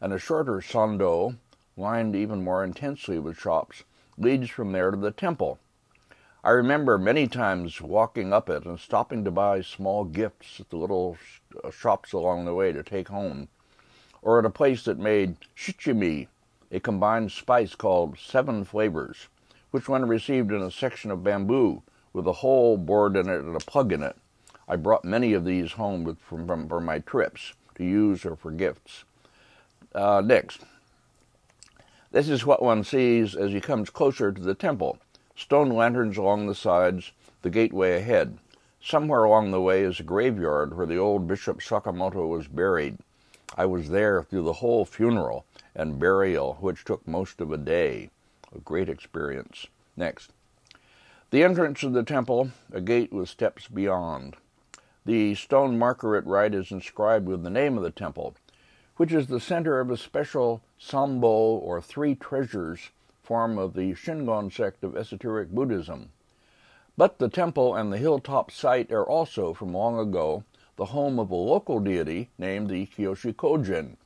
and a shorter sando, lined even more intensely with shops, leads from there to the temple. I remember many times walking up it and stopping to buy small gifts at the little uh, shops along the way to take home, or at a place that made shichimi, a combined spice called Seven Flavors, which one received in a section of bamboo with a hole bored in it and a plug in it. I brought many of these home from, from, for my trips to use or for gifts. Uh, next. This is what one sees as he comes closer to the temple stone lanterns along the sides, the gateway ahead. Somewhere along the way is a graveyard where the old Bishop Sakamoto was buried. I was there through the whole funeral and burial, which took most of a day. A great experience. Next. The entrance of the temple, a gate with steps beyond. The stone marker at right is inscribed with the name of the temple, which is the center of a special sambo or three treasures form of the Shingon sect of esoteric Buddhism. But the temple and the hilltop site are also, from long ago, the home of a local deity named the Kiyoshi Kojin,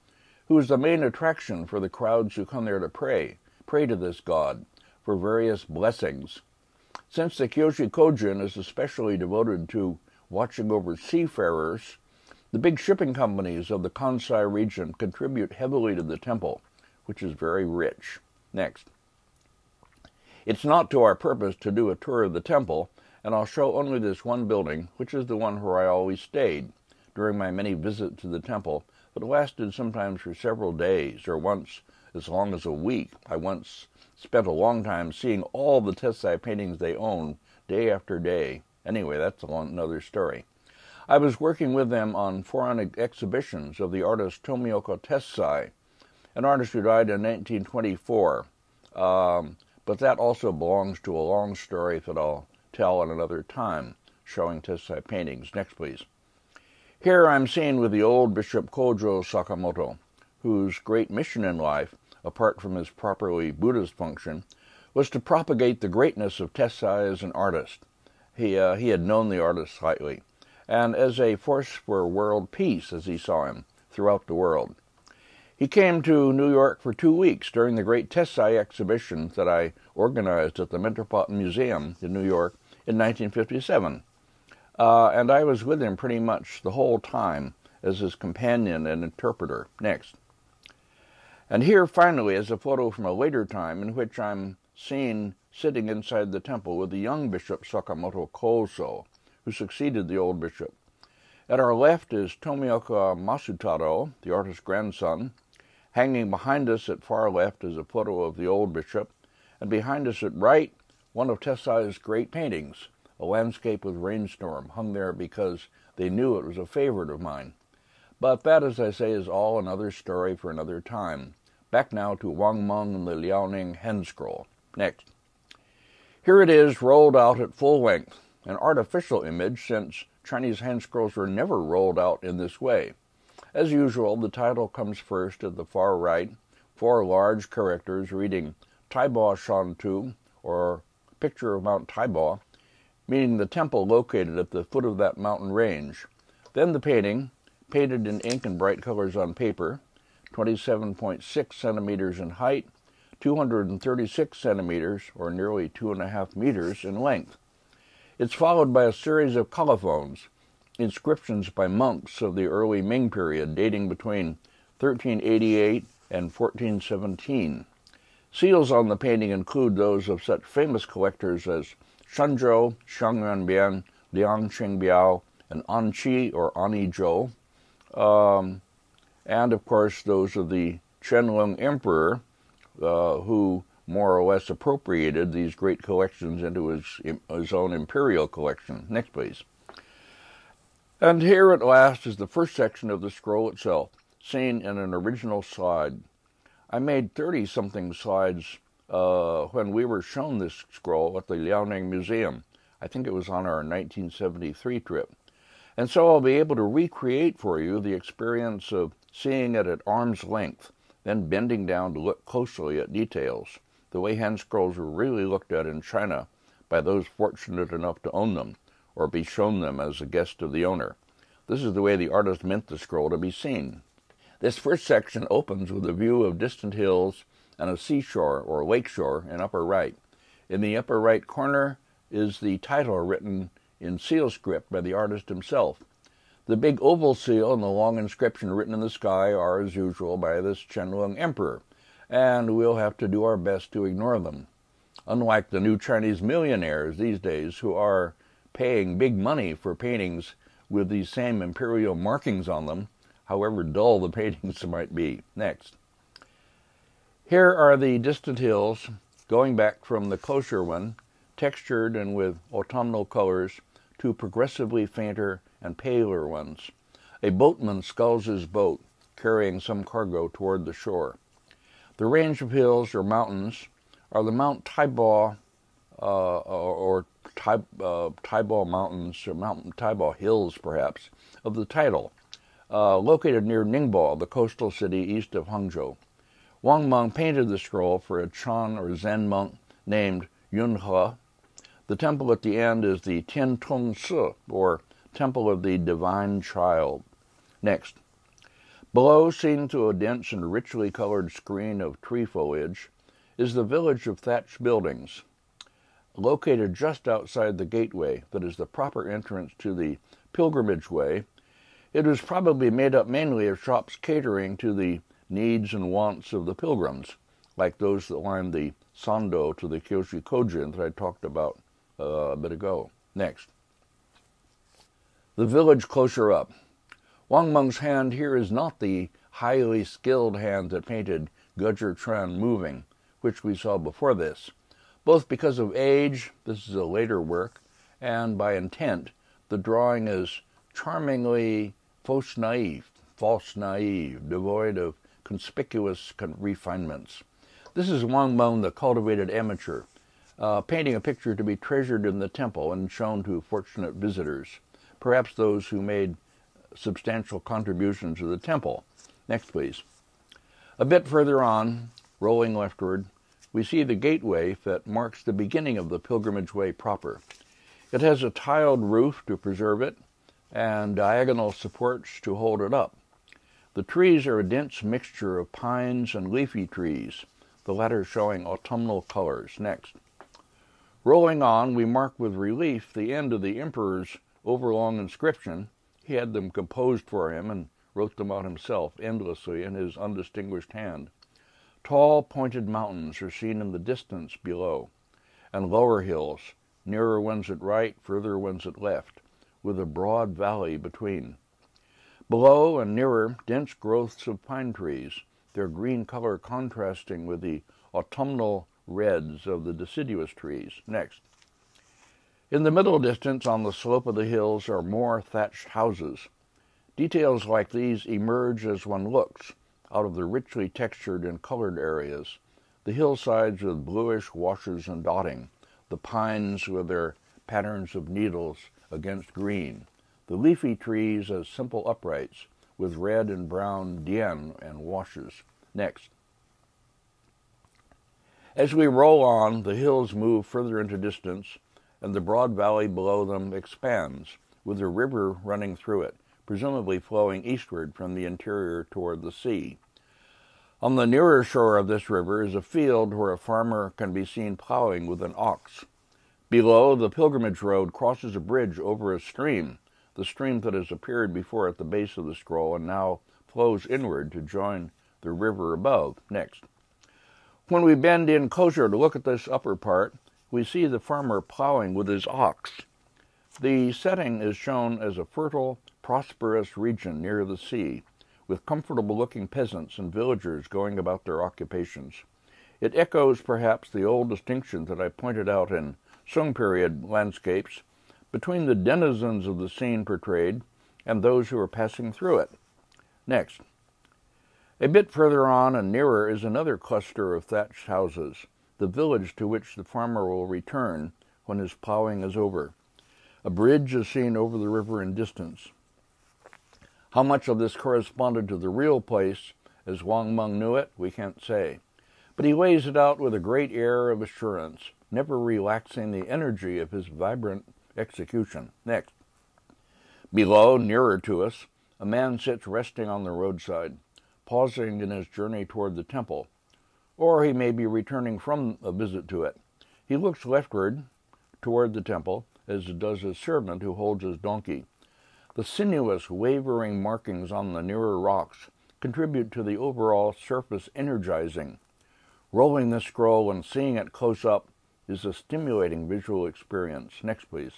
who is the main attraction for the crowds who come there to pray, pray to this god, for various blessings. Since the Kiyoshi Kojin is especially devoted to watching over seafarers, the big shipping companies of the Kansai region contribute heavily to the temple, which is very rich. Next. It's not to our purpose to do a tour of the temple, and I'll show only this one building, which is the one where I always stayed during my many visits to the temple that lasted sometimes for several days, or once as long as a week. I once spent a long time seeing all the Tessai paintings they own, day after day. Anyway, that's another story. I was working with them on foreign exhibitions of the artist Tomioka Tessai, an artist who died in 1924. Um, but that also belongs to a long story that I'll tell at another time, showing Tessai paintings. Next, please. Here I'm seen with the old Bishop Kojo Sakamoto, whose great mission in life, apart from his properly Buddhist function, was to propagate the greatness of Tessai as an artist. He, uh, he had known the artist slightly, and as a force for world peace, as he saw him, throughout the world. He came to New York for two weeks during the great Tessai exhibition that I organized at the Metropolitan Museum in New York in 1957. Uh, and I was with him pretty much the whole time as his companion and interpreter. Next. And here, finally, is a photo from a later time in which I'm seen sitting inside the temple with the young Bishop Sakamoto Koso, who succeeded the old bishop. At our left is Tomioka Masutaro, the artist's grandson, Hanging behind us at far left is a photo of the old bishop, and behind us at right, one of Tessai's great paintings, a landscape with rainstorm, hung there because they knew it was a favorite of mine. But that, as I say, is all another story for another time. Back now to Wang Meng and the Liaoning Hen Scroll. Next. Here it is, rolled out at full length, an artificial image since Chinese hand scrolls were never rolled out in this way. As usual, the title comes first at the far right, four large characters reading Taibo Shantu, or Picture of Mount Taibo, meaning the temple located at the foot of that mountain range. Then the painting, painted in ink and bright colors on paper, 27.6 centimeters in height, 236 centimeters, or nearly two and a half meters, in length. It's followed by a series of colophons, inscriptions by monks of the early Ming period dating between 1388 and 1417. Seals on the painting include those of such famous collectors as Shenzhou, Xiangyuanbian, Liang Qingbiao, and Anqi or Ani Zhou, um, and of course those of the Qianlong Emperor, uh, who more or less appropriated these great collections into his, his own imperial collection. Next, please. And here at last is the first section of the scroll itself, seen in an original slide. I made 30 something slides uh, when we were shown this scroll at the Liaoning Museum. I think it was on our 1973 trip. And so I'll be able to recreate for you the experience of seeing it at arm's length, then bending down to look closely at details, the way hand scrolls were really looked at in China by those fortunate enough to own them or be shown them as a guest of the owner. This is the way the artist meant the scroll to be seen. This first section opens with a view of distant hills and a seashore or lakeshore in upper right. In the upper right corner is the title written in seal script by the artist himself. The big oval seal and the long inscription written in the sky are, as usual, by this Qianlong emperor, and we'll have to do our best to ignore them. Unlike the new Chinese millionaires these days who are paying big money for paintings with these same imperial markings on them, however dull the [laughs] paintings might be. Next. Here are the distant hills, going back from the closer one, textured and with autumnal colors, to progressively fainter and paler ones. A boatman sculls his boat, carrying some cargo toward the shore. The range of hills or mountains are the Mount Taibao uh, or Tai, uh, Mountains or Mount Taibao Hills, perhaps, of the title, uh, located near Ningbo, the coastal city east of Hangzhou. Wang Meng painted the scroll for a Chan or Zen monk named Yun He. The temple at the end is the Tian Tong Si, or Temple of the Divine Child. Next. Below, seen through a dense and richly colored screen of tree foliage, is the village of thatched buildings. Located just outside the gateway that is the proper entrance to the pilgrimage way, it was probably made up mainly of shops catering to the needs and wants of the pilgrims, like those that line the Sando to the Kiyoshi Kojin that I talked about uh, a bit ago. Next. The village closer up. Wang Meng's hand here is not the highly skilled hand that painted Ge Zhichuan moving, which we saw before this. Both because of age, this is a later work, and by intent, the drawing is charmingly fausse naive, false naive, devoid of conspicuous refinements. This is Wang Meng, the cultivated amateur, uh, painting a picture to be treasured in the temple and shown to fortunate visitors, perhaps those who made substantial contributions to the temple. Next, please. A bit further on, rolling leftward, we see the gateway that marks the beginning of the pilgrimage way proper. It has a tiled roof to preserve it and diagonal supports to hold it up. The trees are a dense mixture of pines and leafy trees, the latter showing autumnal colors. Next. Rolling on, we mark with relief the end of the emperor's overlong inscription. He had them composed for him and wrote them out himself endlessly in his undistinguished hand. Tall, pointed mountains are seen in the distance below, and lower hills, nearer ones at right, further ones at left, with a broad valley between. Below and nearer, dense growths of pine trees, their green color contrasting with the autumnal reds of the deciduous trees. Next. In the middle distance on the slope of the hills are more thatched houses. Details like these emerge as one looks out of the richly textured and colored areas, the hillsides with bluish washes and dotting, the pines with their patterns of needles against green, the leafy trees as simple uprights, with red and brown dian and washes. Next. As we roll on, the hills move further into distance, and the broad valley below them expands, with a river running through it, presumably flowing eastward from the interior toward the sea. On the nearer shore of this river is a field where a farmer can be seen plowing with an ox. Below, the pilgrimage road crosses a bridge over a stream the stream that has appeared before at the base of the scroll and now flows inward to join the river above. Next. When we bend in closer to look at this upper part, we see the farmer plowing with his ox. The setting is shown as a fertile, prosperous region near the sea, with comfortable looking peasants and villagers going about their occupations. It echoes perhaps the old distinction that I pointed out in Song period landscapes between the denizens of the scene portrayed and those who are passing through it. Next. A bit further on and nearer is another cluster of thatched houses, the village to which the farmer will return when his plowing is over. A bridge is seen over the river in distance. How much of this corresponded to the real place as Wang Meng knew it, we can't say. But he lays it out with a great air of assurance, never relaxing the energy of his vibrant execution. Next. Below, nearer to us, a man sits resting on the roadside pausing in his journey toward the temple, or he may be returning from a visit to it. He looks leftward toward the temple, as does his servant who holds his donkey. The sinuous, wavering markings on the nearer rocks contribute to the overall surface energizing. Rolling the scroll and seeing it close up is a stimulating visual experience. Next, please.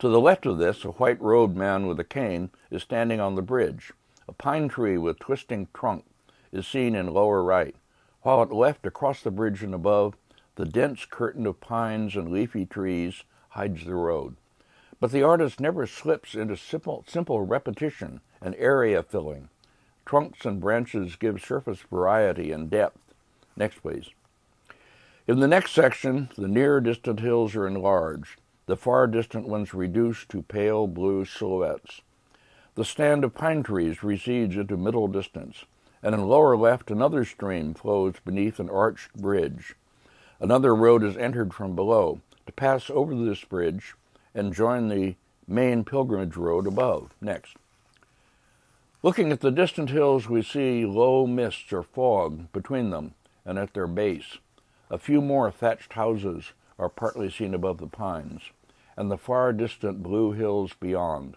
To the left of this, a white robed man with a cane is standing on the bridge. A pine tree with twisting trunk is seen in lower right, while at left across the bridge and above, the dense curtain of pines and leafy trees hides the road. But the artist never slips into simple, simple repetition and area filling. Trunks and branches give surface variety and depth. Next, please. In the next section, the near distant hills are enlarged, the far distant ones reduced to pale blue silhouettes. The stand of pine trees recedes into middle distance, and in lower left another stream flows beneath an arched bridge. Another road is entered from below to pass over this bridge and join the main pilgrimage road above. Next. Looking at the distant hills, we see low mists or fog between them and at their base. A few more thatched houses are partly seen above the pines, and the far distant blue hills beyond.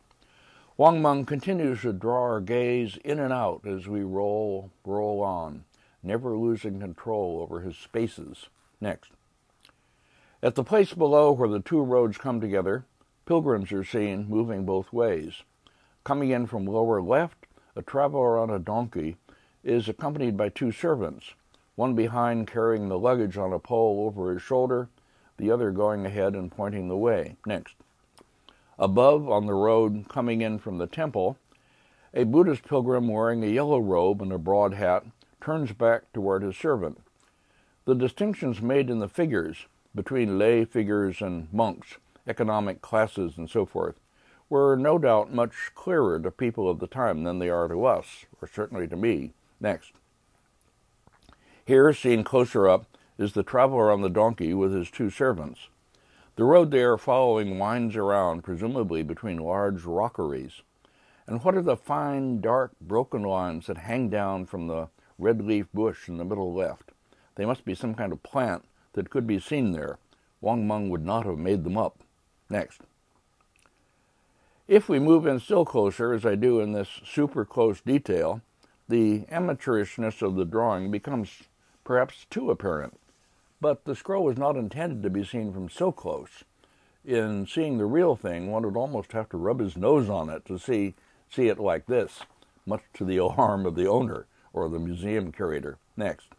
Wang Meng continues to draw our gaze in and out as we roll, roll on, never losing control over his spaces. Next. At the place below where the two roads come together, pilgrims are seen moving both ways. Coming in from lower left, a traveler on a donkey is accompanied by two servants, one behind carrying the luggage on a pole over his shoulder, the other going ahead and pointing the way. Next. Above, on the road coming in from the temple, a Buddhist pilgrim wearing a yellow robe and a broad hat turns back toward his servant. The distinctions made in the figures between lay figures and monks, economic classes, and so forth, were no doubt much clearer to people of the time than they are to us, or certainly to me. Next. Here, seen closer up, is the traveler on the donkey with his two servants. The road they are following winds around, presumably between large rockeries. And what are the fine, dark, broken lines that hang down from the red leaf bush in the middle left? They must be some kind of plant that could be seen there. Wang Meng would not have made them up. Next. If we move in still closer, as I do in this super close detail, the amateurishness of the drawing becomes perhaps too apparent. But the scroll was not intended to be seen from so close. In seeing the real thing, one would almost have to rub his nose on it to see, see it like this, much to the [laughs] alarm of the owner or the museum curator. Next.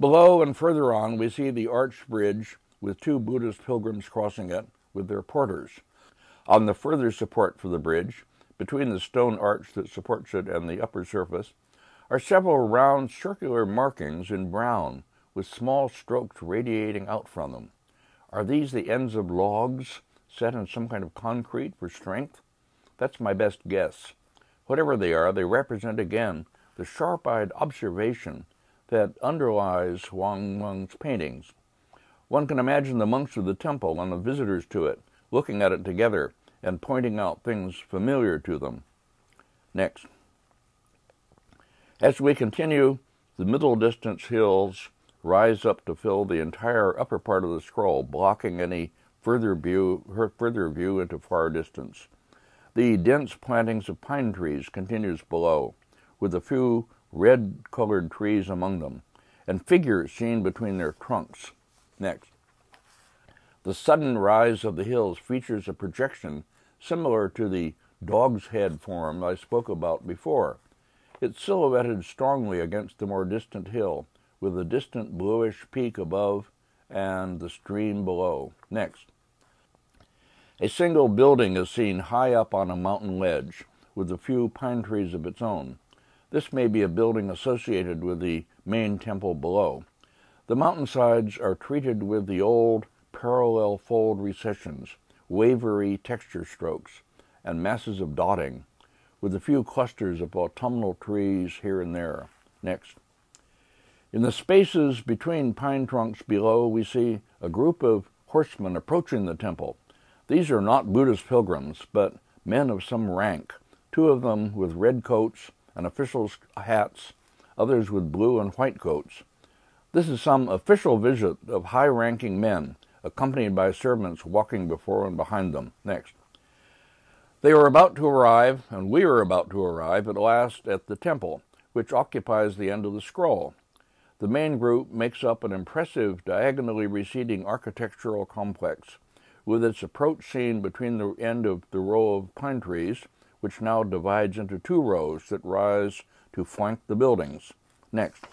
Below and further on, we see the arched bridge with two Buddhist pilgrims crossing it with their porters. On the further support for the bridge, between the stone arch that supports it and the upper surface, are several round circular markings in brown with small strokes radiating out from them. Are these the ends of logs set in some kind of concrete for strength? That's my best guess. Whatever they are, they represent again the sharp eyed observation that underlies Wang Meng's paintings. One can imagine the monks of the temple and the visitors to it looking at it together and pointing out things familiar to them. Next. As we continue, the middle distance hills rise up to fill the entire upper part of the scroll, blocking any further view, further view into far distance. The dense plantings of pine trees continues below, with a few red-colored trees among them, and figures seen between their trunks. Next. The sudden rise of the hills features a projection similar to the dog's head form I spoke about before. It's silhouetted strongly against the more distant hill, with a distant bluish peak above and the stream below. Next. A single building is seen high up on a mountain ledge with a few pine trees of its own. This may be a building associated with the main temple below. The mountainsides are treated with the old parallel fold recessions, wavery texture strokes, and masses of dotting, with a few clusters of autumnal trees here and there. Next. In the spaces between pine trunks below, we see a group of horsemen approaching the temple. These are not Buddhist pilgrims, but men of some rank, two of them with red coats and officials' hats, others with blue and white coats. This is some official visit of high ranking men, accompanied by servants walking before and behind them. Next. They are about to arrive, and we are about to arrive at last at the temple, which occupies the end of the scroll. The main group makes up an impressive diagonally receding architectural complex, with its approach seen between the end of the row of pine trees, which now divides into two rows that rise to flank the buildings. Next.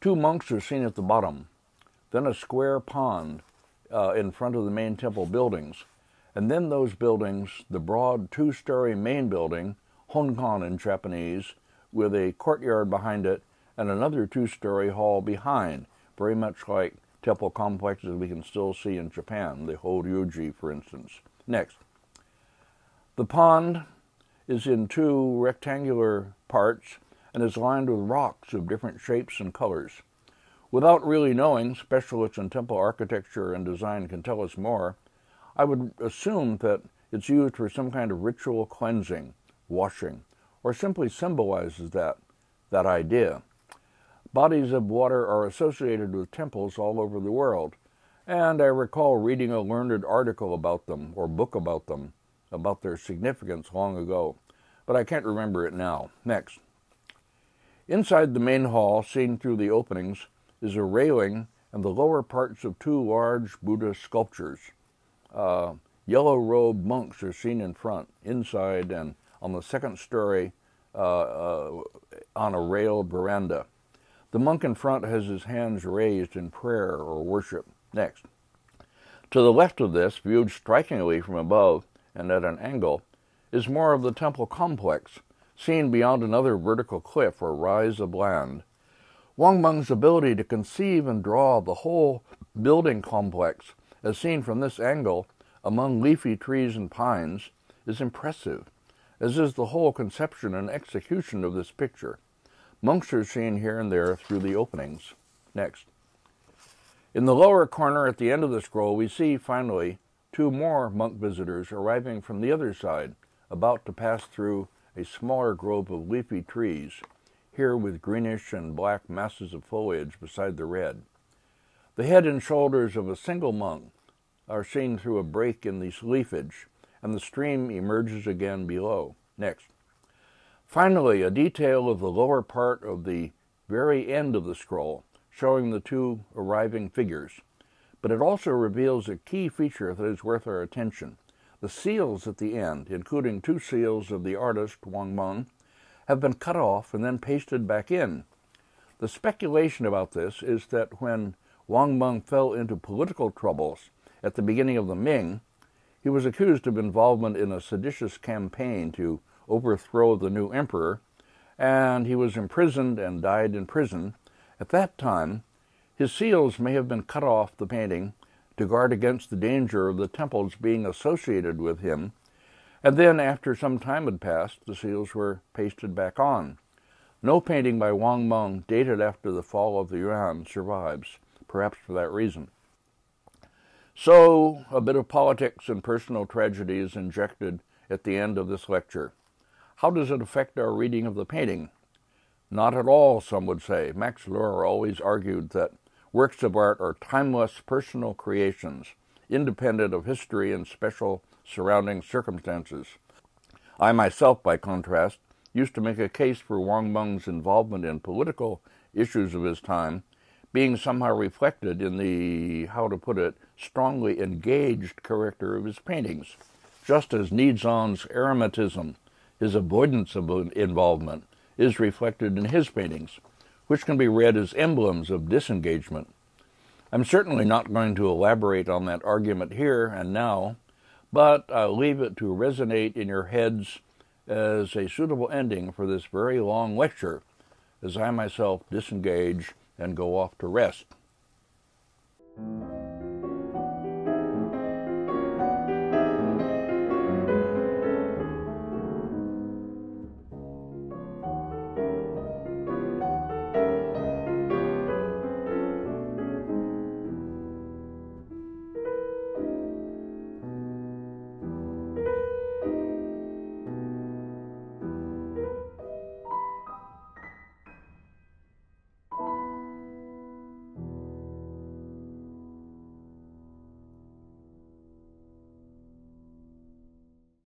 Two monks are seen at the bottom, then a square pond uh, in front of the main temple buildings, and then those buildings, the broad two story main building, Honkan in Japanese, with a courtyard behind it and another two story hall behind, very much like temple complexes we can still see in Japan, the Horyuji, for instance. Next. The pond is in two rectangular parts and is lined with rocks of different shapes and colors. Without really knowing, specialists in temple architecture and design can tell us more, I would assume that it's used for some kind of ritual cleansing, washing, or simply symbolizes that, that idea. Bodies of water are associated with temples all over the world, and I recall reading a learned article about them, or book about them, about their significance long ago, but I can't remember it now. Next. Inside the main hall, seen through the openings, is a railing and the lower parts of two large Buddha sculptures. Uh, yellow robed monks are seen in front, inside, and on the second story uh, uh, on a railed veranda. The monk in front has his hands raised in prayer or worship. Next. To the left of this, viewed strikingly from above and at an angle, is more of the temple complex, seen beyond another vertical cliff or rise of land. Wang Meng's ability to conceive and draw the whole building complex, as seen from this angle among leafy trees and pines, is impressive, as is the whole conception and execution of this picture. Monks are seen here and there through the openings. Next. In the lower corner at the end of the scroll, we see finally two more monk visitors arriving from the other side, about to pass through a smaller grove of leafy trees, here with greenish and black masses of foliage beside the red. The head and shoulders of a single monk are seen through a break in this leafage, and the stream emerges again below. Next. Finally, a detail of the lower part of the very end of the scroll, showing the two arriving figures. But it also reveals a key feature that is worth our attention. The seals at the end, including two seals of the artist Wang Meng, have been cut off and then pasted back in. The speculation about this is that when Wang Meng fell into political troubles at the beginning of the Ming, he was accused of involvement in a seditious campaign to overthrow the new emperor, and he was imprisoned and died in prison. At that time, his seals may have been cut off the painting to guard against the danger of the temples being associated with him, and then, after some time had passed, the seals were pasted back on. No painting by Wang Meng dated after the fall of the Yuan survives, perhaps for that reason. So, a bit of politics and personal tragedy is injected at the end of this lecture. How does it affect our reading of the painting? Not at all, some would say. Max Loehr always argued that works of art are timeless personal creations, independent of history and special surrounding circumstances. I myself, by contrast, used to make a case for Wang Meng's involvement in political issues of his time being somehow reflected in the, how to put it, strongly engaged character of his paintings, just as Ni Zan's Eremitism his avoidance of involvement is reflected in his paintings, which can be read as emblems of disengagement. I'm certainly not going to elaborate on that argument here and now, but I'll leave it to resonate in your heads as a suitable ending for this very long lecture as I myself disengage and go off to rest.